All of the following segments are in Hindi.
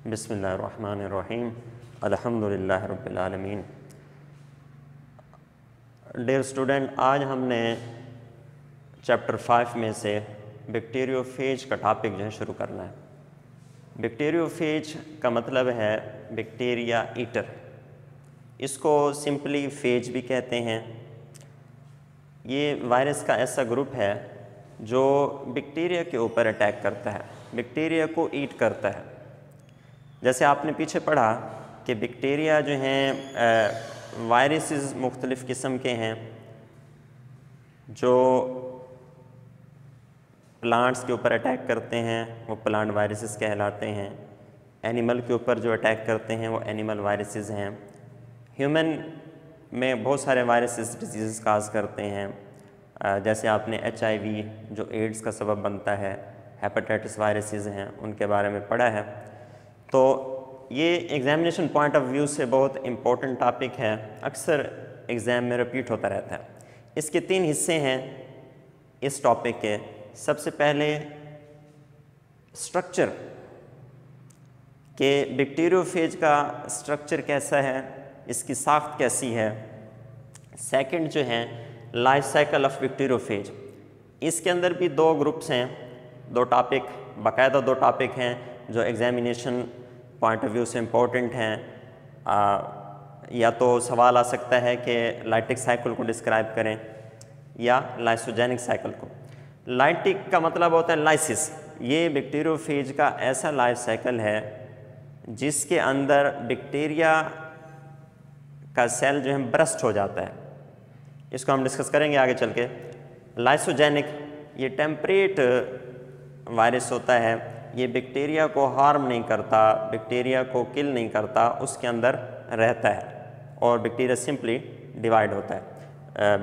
बिसमीम अल्हम्दुलिल्लाह रब्बिल आलमीन डेयर स्टूडेंट आज हमने चैप्टर फाइव में से बैक्टीरियोफेज का टॉपिक जो है शुरू करना है। बैक्टीरियोफेज का मतलब है बैक्टीरिया ईटर इसको सिंपली फ़ेज़ भी कहते हैं। ये वायरस का ऐसा ग्रुप है जो बैक्टीरिया के ऊपर अटैक करता है। बैक्टीरिया को ईट करता है। जैसे आपने पीछे पढ़ा कि बैक्टीरिया जो हैं वायरसेस मुख्तलिफ़ किस्म के हैं, जो प्लांट्स के ऊपर अटैक करते हैं, वो प्लांट वायरसेस कहलाते हैं। एनिमल के ऊपर जो अटैक करते हैं, वो एनिमल वायरसेस हैं। ह्यूमन में बहुत सारे वायरसेस, डिज़ीज़ काज करते हैं। जैसे आपने एचआईवी, जो एड्स का सबब बनता है, हेपेटाइटिस वायरसेस हैं, उनके बारे में पढ़ा है। तो ये एग्ज़ामिनेशन पॉइंट ऑफ़ व्यू से बहुत इम्पोर्टेंट टॉपिक है। अक्सर एग्ज़ाम में रिपीट होता रहता है। इसके तीन हिस्से हैं इस टॉपिक के। सबसे पहले स्ट्रक्चर के बैक्टीरियोफेज का स्ट्रक्चर कैसा है, इसकी साख्त कैसी है। सेकंड जो है लाइफ साइकिल ऑफ़ बैक्टीरियोफेज इसके अंदर भी दो ग्रुप्स हैं, दो टॉपिक बाकायदा दो टॉपिक हैं जो एग्ज़ामिनेशन पॉइंट ऑफ़ व्यू से इम्पोर्टेंट हैं। या तो सवाल आ सकता है कि लाइटिक साइकिल को डिस्क्राइब करें, या लाइसोजेनिक साइकिल को। लाइटिक का मतलब होता है लाइसिस ये बैक्टीरियोफेज का ऐसा लाइफ साइकिल है, जिसके अंदर बैक्टीरिया का सेल जो है ब्रस्ट हो जाता है। इसको हम डिस्कस करेंगे आगे चल के। लाइसोजेनिक ये टेम्परेट वायरस होता है। ये बैक्टीरिया को हार्म नहीं करता बैक्टीरिया को किल नहीं करता उसके अंदर रहता है और बैक्टीरिया सिंपली डिवाइड होता है।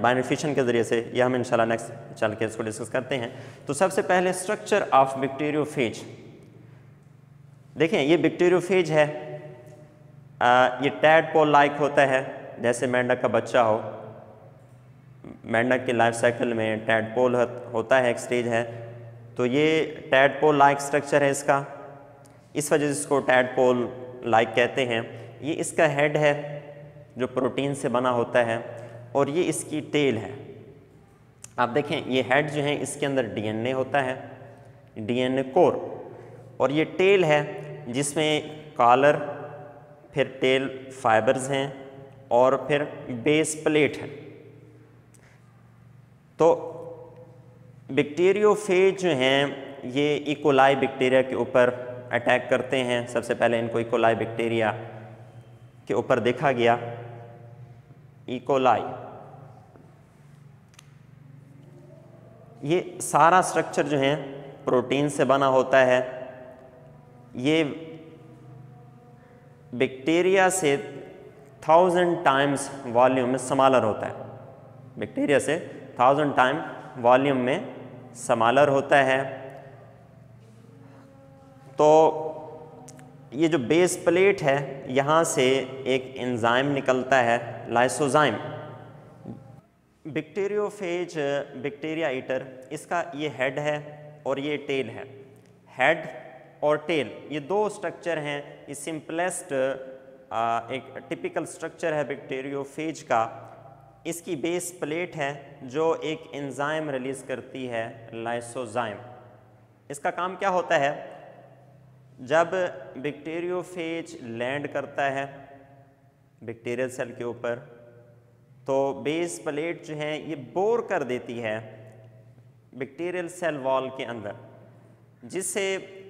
बाइनिफिशन के ज़रिए से ये हम इंशाल्लाह नेक्स्ट चल के इसको डिस्कस करते हैं। तो सबसे पहले स्ट्रक्चर ऑफ़ बैक्टीरियोफेज देखें ये बैक्टीरियोफेज है। आ, ये टैड पोल लाइक होता है जैसे मेंढक का बच्चा हो। मेंढक के लाइफ साइकिल में टैड पोल होता है एक स्टेज है। तो ये टैडपोल लाइक स्ट्रक्चर है इसका। इस वजह से इसको टैडपोल लाइक कहते हैं। ये इसका हेड है, जो प्रोटीन से बना होता है, और ये इसकी टेल है। आप देखें, ये हेड जो है, इसके अंदर डीएनए होता है डीएनए कोर और ये टेल है, जिसमें कॉलर फिर टेल फाइबर्स हैं, और फिर बेस प्लेट है। तो बैक्टीरियोफेज जो हैं, ये इकोलाई बैक्टीरिया के ऊपर अटैक करते हैं। सबसे पहले इनको इकोलाई बैक्टीरिया के ऊपर देखा गया। इकोलाई ये सारा स्ट्रक्चर जो है प्रोटीन से बना होता है। ये बैक्टीरिया से थाउज़ेंड टाइम्स वॉल्यूम में समालर होता है। बैक्टीरिया से थाउज़ेंड टाइम वॉल्यूम में समालर होता है। तो ये जो बेस प्लेट है, यहाँ से एक एंजाइम निकलता है लाइसोजाइम बैक्टीरियोफेज बैक्टीरिया ईटर इसका ये हेड है और ये टेल है। हेड और टेल ये दो स्ट्रक्चर हैं। ये सिंपलेस्ट एक टिपिकल स्ट्रक्चर है बैक्टीरियोफेज का। इसकी बेस प्लेट है, जो एक एंजाइम रिलीज़ करती है लाइसोजाइम इसका काम क्या होता है? जब बैक्टीरियोफेज लैंड करता है बैक्टीरियल सेल के ऊपर तो बेस प्लेट जो है, ये बोर कर देती है बैक्टीरियल सेल वॉल के अंदर, जिससे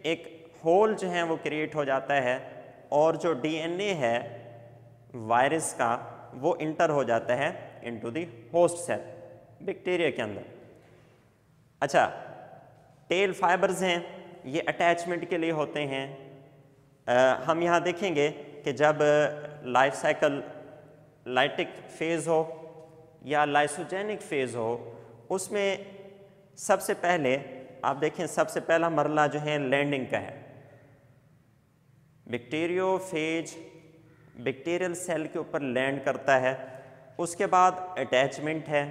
एक होल जो है, वो क्रिएट हो जाता है और जो डीएनए है वायरस का, वो इंटर हो जाता है। Into the host cell bacteria के अंदर। अच्छा टेल फाइबर्स हैं ये अटैचमेंट के लिए होते हैं। आ, हम यहाँ देखेंगे कि जब लाइफ साइकिल लाइटिक फ़ेज़ हो या लाइसोजेनिक फ़ेज़ हो उसमें सबसे पहले आप देखें सबसे पहला मरला जो है लैंडिंग का है। बैक्टीरियो फ़ेज़ बैक्टीरियल सेल के ऊपर लैंड करता है। उसके बाद अटैचमेंट है,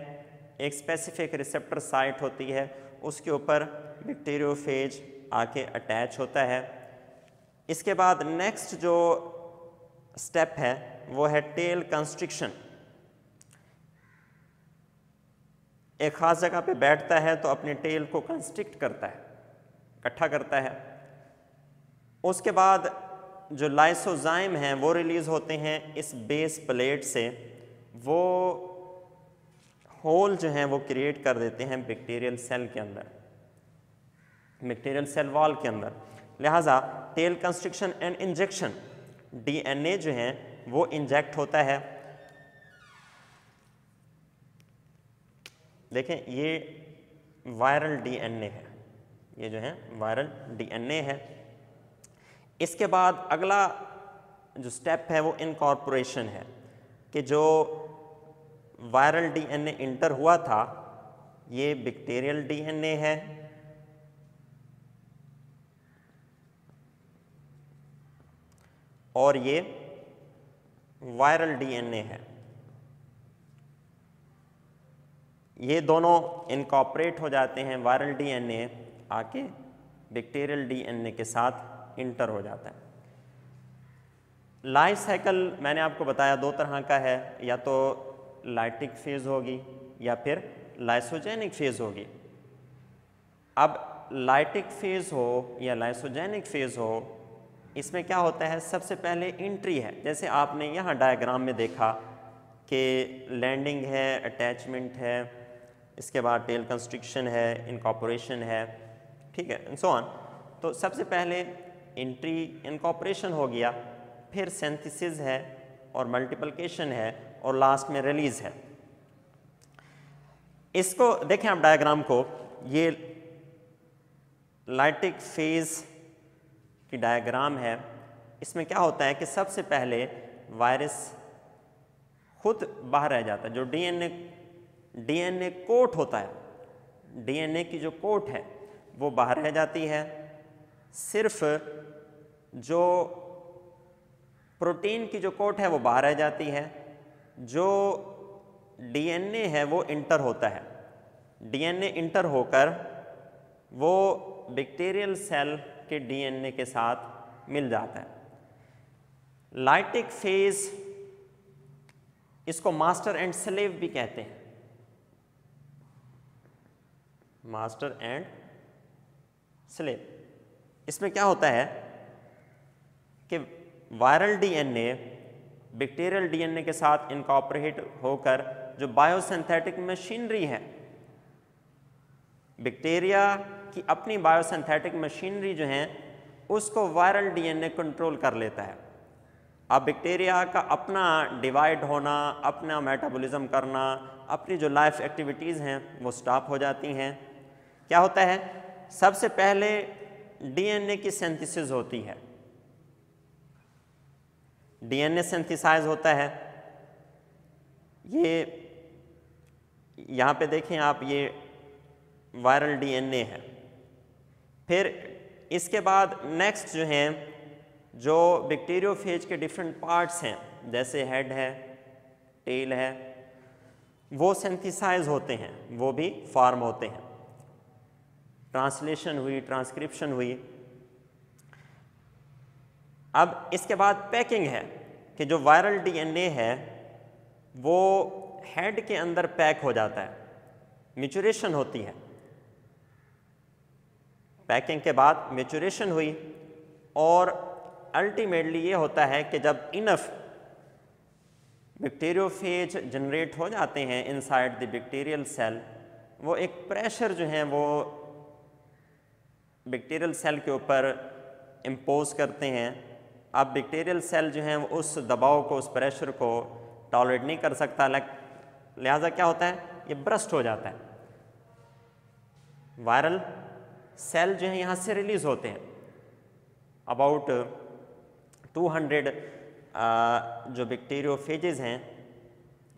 एक स्पेसिफिक रिसेप्टर साइट होती है, उसके ऊपर बैक्टीरियोफेज आके अटैच होता है। इसके बाद नेक्स्ट जो स्टेप है, वो है टेल कंस्ट्रिक्शन एक ख़ास जगह पे बैठता है तो अपने टेल को कंस्ट्रिक्ट करता है, इकट्ठा करता है। उसके बाद जो लाइसोजाइम हैं, वो रिलीज़ होते हैं इस बेस प्लेट से। वो होल जो हैं वो क्रिएट कर देते हैं बैक्टीरियल सेल के अंदर बैक्टीरियल सेल वॉल के अंदर। लिहाजा tail construction and injection DNA जो है वो इंजेक्ट होता है। देखें, ये वायरल डीएनए है। ये जो है वायरल डीएनए है। इसके बाद अगला जो स्टेप है वो इनकॉर्पोरेशन है, कि जो वायरल डीएनए इंटर हुआ था, ये बैक्टीरियल डीएनए है। और ये वायरल डीएनए है। ये दोनों इनकॉपरेट हो जाते हैं, वायरल डीएनए आके बैक्टीरियल डीएनए के साथ इंटर हो जाता है। लाइफ साइकिल मैंने आपको बताया दो तरह का है, या तो लाइटिक फ़ेज़ होगी या फिर लाइसोजेनिक फ़ेज़ होगी। अब लाइटिक फ़ेज़ हो या लाइसोजेनिक फ़ेज़ हो, इसमें क्या होता है? सबसे पहले इंट्री है। जैसे आपने यहाँ डायग्राम में देखा कि लैंडिंग है अटैचमेंट है, इसके बाद टेल कंस्ट्रक्शन है इनकॉपरेशन है, ठीक है सो ऑन तो सबसे पहले इंट्री इनकॉपरेशन हो गया, फिर सेंथिसिस है और मल्टीप्लिकेशन है और लास्ट में रिलीज़ है। इसको देखें आप डायग्राम को, ये लाइटिक फ़ेज़ की डायग्राम है। इसमें क्या होता है कि सबसे पहले वायरस खुद बाहर रह जाता है। जो डीएनए डीएनए कोट होता है डीएनए की जो कोट है, वो बाहर रह जाती है। सिर्फ़ जो प्रोटीन की जो कोट है, वो बाहर रह जाती है। जो डीएनए है वो इंटर होता है। डीएनए इंटर होकर वो बैक्टीरियल सेल के डीएनए के साथ मिल जाता है। लाइटिक फ़ेज़ इसको मास्टर एंड स्लेव भी कहते हैं। मास्टर एंड स्लेव इसमें क्या होता है कि वायरल डीएनए बैक्टीरियल डीएनए के साथ इनकॉपरेट होकर जो बायोसिंथेटिक मशीनरी है, बैक्टीरिया की अपनी बायोसिंथेटिक मशीनरी जो है, उसको वायरल डीएनए कंट्रोल कर लेता है। अब बैक्टीरिया का अपना डिवाइड होना, अपना मेटाबॉलिज्म करना, अपनी जो लाइफ एक्टिविटीज़ हैं, वो स्टॉप हो जाती हैं। क्या होता है? सबसे पहले डीएनए की सेंथिसिस होती है। डीएनए सिंथेसाइज होता है। ये यहाँ पे देखें आप, ये वायरल डीएनए है। फिर इसके बाद नेक्स्ट जो हैं, जो बैक्टीरियोफेज के डिफरेंट पार्ट्स हैं, जैसे हेड है टेल है, वो सेंथिसाइज होते हैं, वो भी फॉर्म होते हैं। ट्रांसलेशन हुई ट्रांसक्रिप्शन हुई। अब इसके बाद पैकिंग है। कि जो वायरल डीएनए है, वो हेड के अंदर पैक हो जाता है। मिचुरेशन होती है। पैकिंग के बाद मेचुरेशन हुई और अल्टीमेटली ये होता है कि जब इनफ बैक्टीरियोफेज जनरेट हो जाते हैं इनसाइड द बैक्टीरियल सेल वो एक प्रेशर जो है वो बैक्टीरियल सेल के ऊपर इम्पोज करते हैं। अब बैक्टीरियल सेल जो है, उस दबाव को, उस प्रेशर को टॉलरेट नहीं कर सकता। लिहाजा क्या होता है? ये ब्रस्ट हो जाता है। वायरल सेल जो है, यहाँ से रिलीज़ होते हैं। अबाउट 200 जो बैक्टीरियोफेजेस हैं,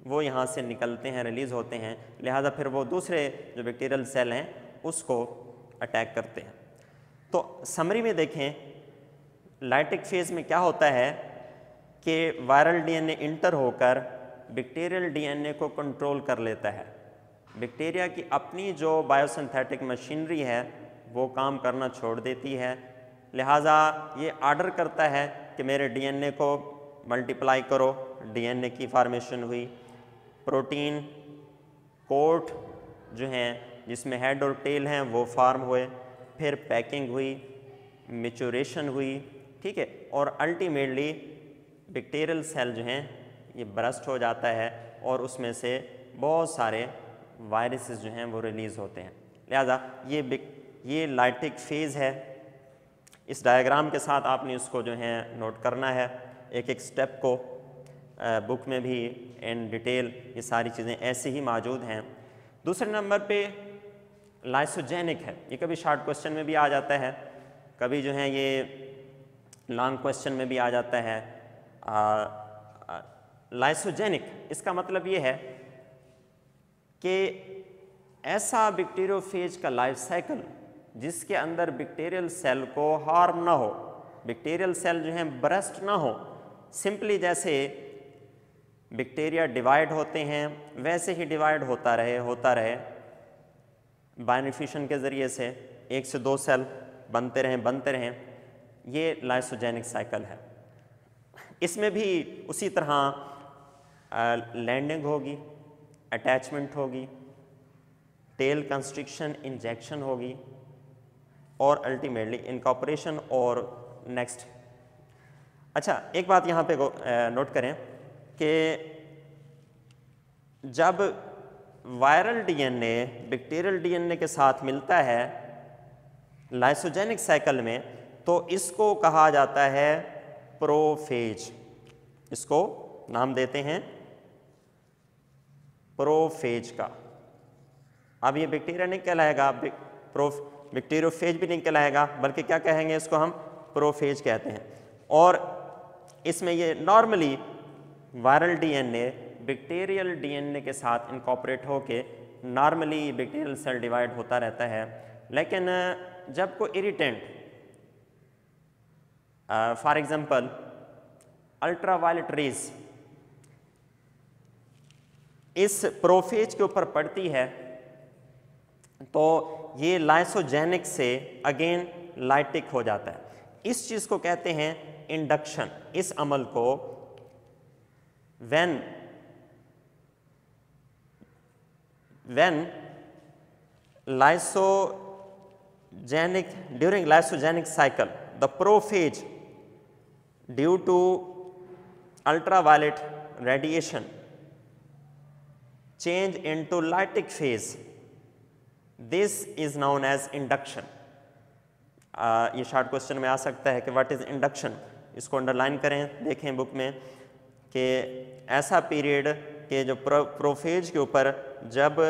वो यहाँ से निकलते हैं रिलीज़ होते हैं। लिहाजा फिर वो दूसरे जो बैक्टीरियल सेल हैं, उसको अटैक करते हैं। तो समरी में देखें लाइटिक फ़ेज़ में क्या होता है कि वायरल डीएनए इंटर होकर बैक्टीरियल डीएनए को कंट्रोल कर लेता है। बैक्टीरिया की अपनी जो बायोसिंथेटिक मशीनरी है, वो काम करना छोड़ देती है। लिहाजा ये आर्डर करता है कि मेरे डीएनए को मल्टीप्लाई करो। डीएनए की फार्मेशन हुई। प्रोटीन कोट जो हैं, जिसमें हेड और टेल हैं, वो फार्म हुए। फिर पैकिंग हुई। मेचोरेशन हुई। ठीक है? और अल्टीमेटली बैक्टीरियल सेल जो हैं, ये ब्रस्ट हो जाता है और उसमें से बहुत सारे वायरसेस जो हैं, वो रिलीज़ होते हैं। लिहाजा ये ये लाइटिक फ़ेज़ है। इस डायग्राम के साथ आपने उसको जो है नोट करना है। एक एक स्टेप को बुक में भी इन डिटेल ये सारी चीज़ें ऐसी ही मौजूद हैं। दूसरे नंबर पे लाइसोजेनिक है। ये कभी शॉर्ट क्वेश्चन में भी आ जाता है। कभी जो है ये लॉन्ग क्वेश्चन में भी आ जाता है। लाइसोजेनिक इसका मतलब ये है कि ऐसा बैक्टीरियोफेज का लाइफ साइकिल जिसके अंदर बैक्टीरियल सेल को हार्म ना हो बैक्टीरियल सेल जो हैं ब्रस्ट ना हो सिंपली जैसे बैक्टीरिया डिवाइड होते हैं, वैसे ही डिवाइड होता रहे होता रहे। बायनिफिशन के ज़रिए से एक से दो सेल बनते रहें बनते रहें। ये लाइसोजेनिक साइकिल है। इसमें भी उसी तरह लैंडिंग होगी अटैचमेंट होगी टेल कंस्ट्रिक्शन इंजेक्शन होगी, और अल्टीमेटली इनकॉपरेशन और नेक्स्ट अच्छा एक बात यहाँ पे नोट करें कि जब वायरल डीएनए बैक्टीरियल डीएनए के साथ मिलता है लाइसोजेनिक साइकिल में तो इसको कहा जाता है प्रोफेज। इसको नाम देते हैं प्रोफेज का। अब ये बैक्टीरिया नहीं कहलाएगा प्रो बैक्टीरियोफेज भी नहीं कहलाएगा, बल्कि क्या कहेंगे इसको हम? प्रोफेज कहते हैं। और इसमें ये normally viral DNA bacterial DNA के साथ इनकॉपरेट होके नॉर्मली बैक्टीरियल सेल डिवाइड होता रहता है। लेकिन, जब कोई irritant for example ultra violet rays इस प्रोफेज के ऊपर पड़ती है तो ये लाइसोजेनिक से अगेन लाइटिक हो जाता है। इस चीज़ को कहते हैं इंडक्शन इस अमल को when when lysogenic, during lysogenic cycle, the prophage due to ultraviolet radiation change into lytic phase. This is known as induction. Uh, ये शॉर्ट क्वेश्चन में आ सकता है कि व्हाट इज़ इंडक्शन इसको अंडरलाइन करें देखें बुक में कि ऐसा पीरियड के जो प्रो, प्रोफेज के ऊपर जब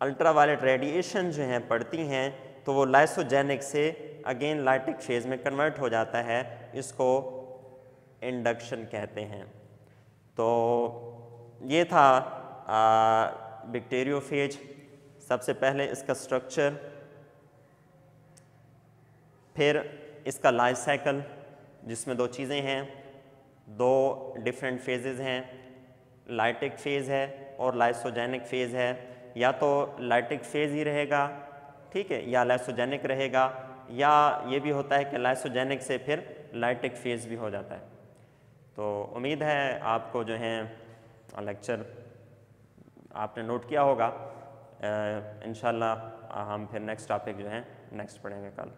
अल्ट्रावायलेट रेडिएशन जो हैं पड़ती हैं तो वो लाइसोजेनिक से अगेन लाइटिक फ़ेज़ में कन्वर्ट हो जाता है, इसको इंडक्शन कहते हैं। तो ये था बैक्टीरियोफेज सबसे पहले इसका स्ट्रक्चर फिर इसका लाइफ साइकिल जिसमें दो चीज़ें हैं, दो डिफरेंट फेजेज़ हैं। लाइटिक फ़ेज़ है और लाइसोजेनिक फ़ेज़ है। या तो लाइटिक फ़ेज़ ही रहेगा, ठीक है, या लाइसोजेनिक रहेगा या ये भी होता है कि लाइसोजेनिक से फिर लाइटिक फ़ेज़ भी हो जाता है। तो उम्मीद है आपको जो है लेक्चर आपने नोट किया होगा। इन हम फिर नेक्स्ट टॉपिक जो है नेक्स्ट पढ़ेंगे कल।